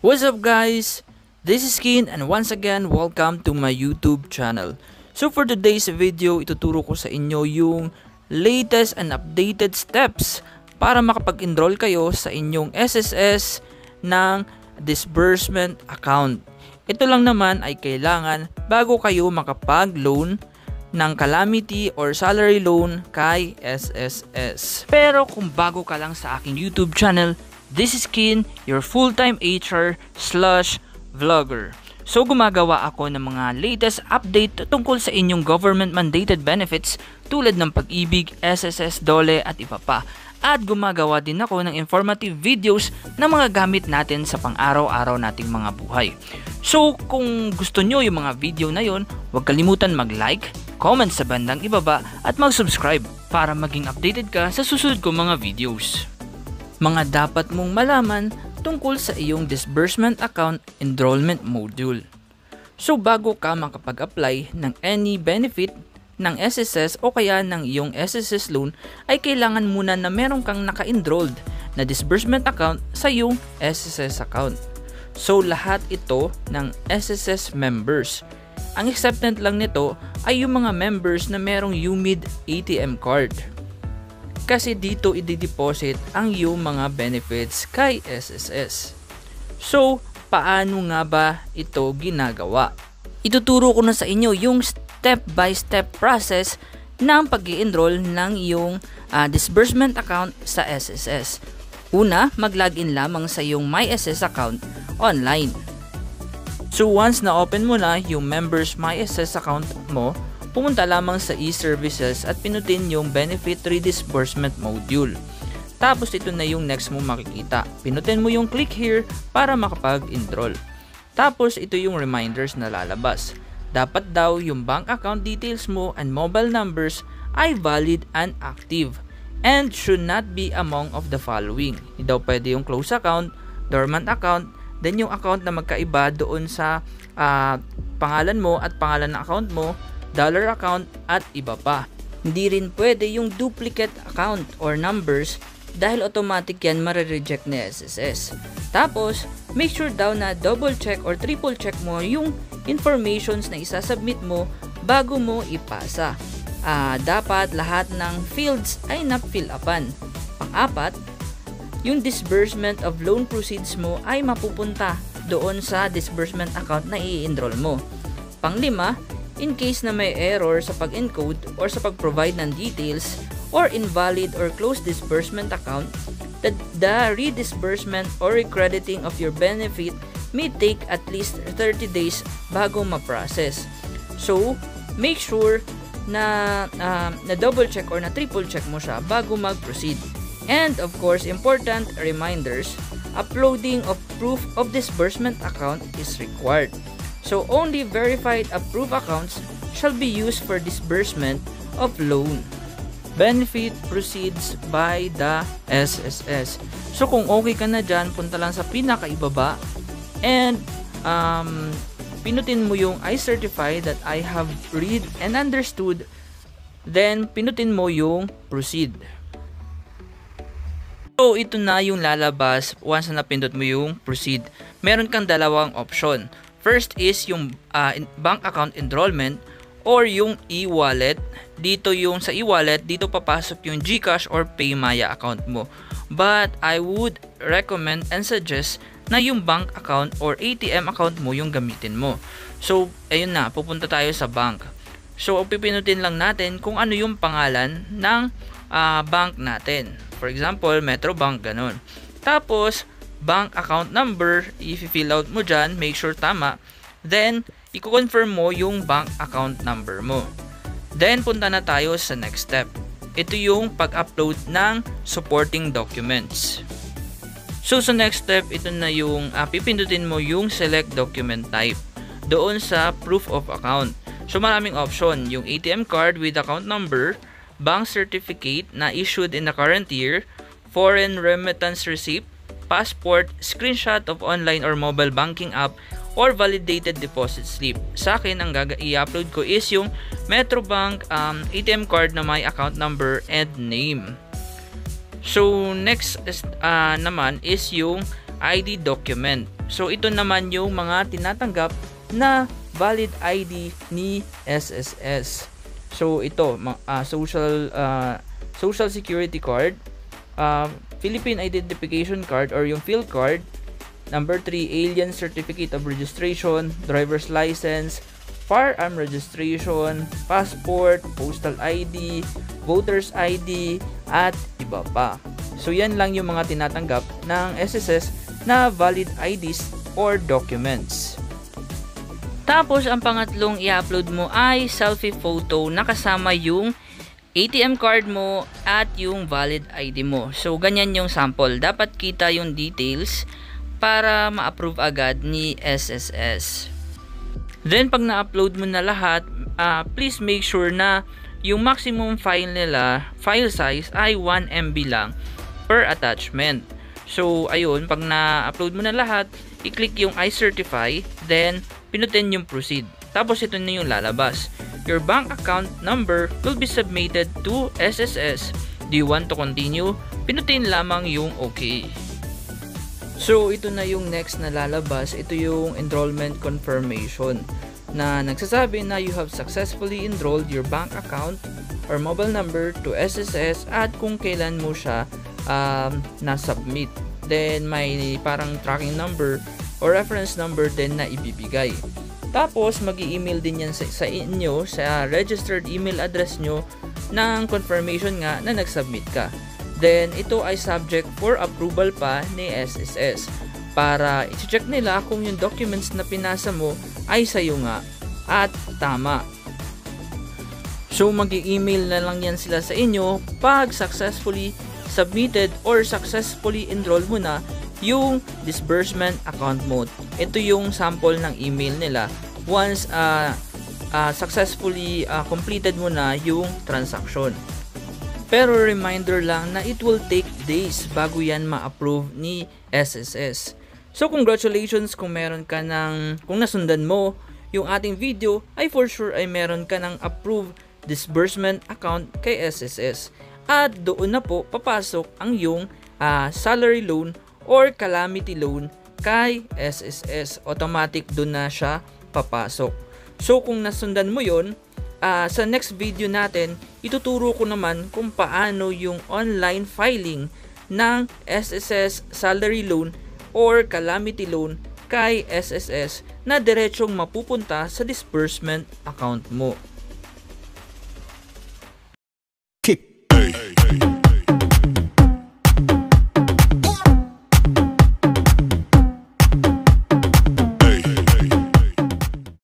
What's up guys? This is Kin and once again, welcome to my YouTube channel. So for today's video, ituturo ko sa inyo yung latest and updated steps para makapag-enroll kayo sa inyong SSS ng disbursement account. Ito lang naman ay kailangan bago kayo makapag-loan ng calamity or salary loan kay SSS. Pero kung bago ka lang sa aking YouTube channel, this is Kin, your full-time HR slash vlogger. So gumagawa ako ng mga latest update tungkol sa inyong government mandated benefits tulad ng pag-ibig, SSS, DOLE at iba pa. At gumagawa din ako ng informative videos na mga gamit natin sa pang-araw-araw nating mga buhay. So kung gusto nyo yung mga video na yon, huwag kalimutan mag-like, comment sa bandang ibaba at mag-subscribe para maging updated ka sa susunod ko mga videos. Mga dapat mong malaman tungkol sa iyong disbursement account enrollment module. So bago ka makapag-apply ng any benefit ng SSS o kaya ng iyong SSS loan ay kailangan muna na meron kang naka-enrolled na disbursement account sa iyong SSS account. So lahat ito ng SSS members. Ang acceptant lang nito ay yung mga members na merong UMID ATM card. Kasi dito i-deposit ang iyong mga benefits kay SSS. So, paano nga ba ito ginagawa? Ituturo ko na sa inyo yung step-by-step process ng pag enroll ng iyong uh, disbursement account sa SSS. Una, mag-login lamang sa iyong MySS account online. So once na open mo na yung members MySS account mo, pumunta lamang sa e-services at pinutin yung benefit redisbursement module. Tapos ito na yung next mo makikita. Pinutin mo yung click here para makapag-enroll. Tapos ito yung reminders na lalabas. Dapat daw yung bank account details mo and mobile numbers ay valid and active and should not be among of the following. Hindi daw pwede yung close account, dormant account, then yung account na magkaiba doon sa uh, pangalan mo at pangalan ng account mo, dollar account at iba pa. Hindi rin pwede yung duplicate account or numbers dahil automatic yan marireject ni SSS. Tapos, make sure daw na double check or triple check mo yung informations na isasubmit mo bago mo ipasa. Uh, dapat lahat ng fields ay na-fill upan. Pang-apat, yung disbursement of loan proceeds mo ay mapupunta doon sa disbursement account na i-enroll mo. Panglima, in case na may error sa pag-encode or sa pag-provide ng details or invalid or closed disbursement account, the, the redisbursement or recrediting of your benefit may take at least 30 days bago ma-process. So, make sure na, uh, na double check or na triple check mo siya bago mag-proceed. And of course, important reminders, uploading of proof of disbursement account is required. So only verified approved accounts shall be used for disbursement of loan. Benefit proceeds by the SSS. So kung okay ka na dyan, punta lang sa pinakaibaba and um, pinutin mo yung I certify that I have read and understood then pinutin mo yung proceed. So ito na yung lalabas once na napindot mo yung proceed. Meron kang dalawang option. First is yung uh, bank account enrollment or yung e-wallet. Dito yung sa e-wallet, dito papasok yung GCash or PayMaya account mo. But I would recommend and suggest na yung bank account or ATM account mo yung gamitin mo. So, ayun na, pupunta tayo sa bank. So, pipinutin lang natin kung ano yung pangalan ng uh, bank natin. For example, Metro Bank, ganun. Tapos, bank account number, i-fill out mo dyan, make sure tama. Then, i-confirm mo yung bank account number mo. Then, punta na tayo sa next step. Ito yung pag-upload ng supporting documents. So, sa next step, ito na yung uh, pipindutin mo yung select document type doon sa proof of account. So, maraming option. Yung ATM card with account number, bank certificate na issued in the current year, foreign remittance receipt, passport, screenshot of online or mobile banking app, or validated deposit slip. Sa akin, ang i-upload ko is yung Metrobank um, ATM card na may account number and name. So, next uh, naman is yung ID document. So ito naman yung mga tinatanggap na valid ID ni SSS. So ito, uh, social uh, social security card, uh, Philippine identification card or yung field card, number 3 alien certificate of registration, driver's license, firearm registration, passport, postal ID, voter's ID, at iba pa. So yan lang yung mga tinatanggap ng SSS na valid IDs or documents. Tapos ang pangatlong i-upload mo ay selfie photo na kasama yung ATM card mo at yung valid ID mo. So ganyan yung sample. Dapat kita yung details para ma-approve agad ni SSS. Then pag na-upload mo na lahat, uh, please make sure na yung maximum file nila, file size ay 1 MB lang per attachment. So ayun, pag na-upload mo na lahat, i-click yung I certify, then pinutin yung proceed. Tapos ito na yung lalabas. Your bank account number will be submitted to SSS. Do you want to continue? Pinutin lamang yung okay. So, ito na yung next na lalabas. Ito yung enrollment confirmation na nagsasabi na you have successfully enrolled your bank account or mobile number to SSS at kung kailan mo siya um, na-submit. Then, may parang tracking number or reference number din na ibibigay. Tapos, mag email din yan sa, sa inyo, sa registered email address nyo ng confirmation nga na nag-submit ka. Then, ito ay subject for approval pa ni SSS para i-check nila kung yung documents na pinasa mo ay sa'yo nga at tama. So, mag email na lang yan sila sa inyo pag successfully submitted or successfully enrolled mo na yung disbursement account mo. Ito yung sample ng email nila once uh, uh, successfully uh, completed mo na yung transaction. Pero reminder lang na it will take days bago yan ma-approve ni SSS. So congratulations kung meron ka ng, kung nasundan mo yung ating video ay for sure ay meron ka ng approved disbursement account kay SSS. At doon na po papasok ang yung uh, salary loan or calamity loan kay SSS. Automatic doon na siya papasok. So kung nasundan mo yon uh, sa next video natin, ituturo ko naman kung paano yung online filing ng SSS salary loan or calamity loan kay SSS na diretsong mapupunta sa disbursement account mo.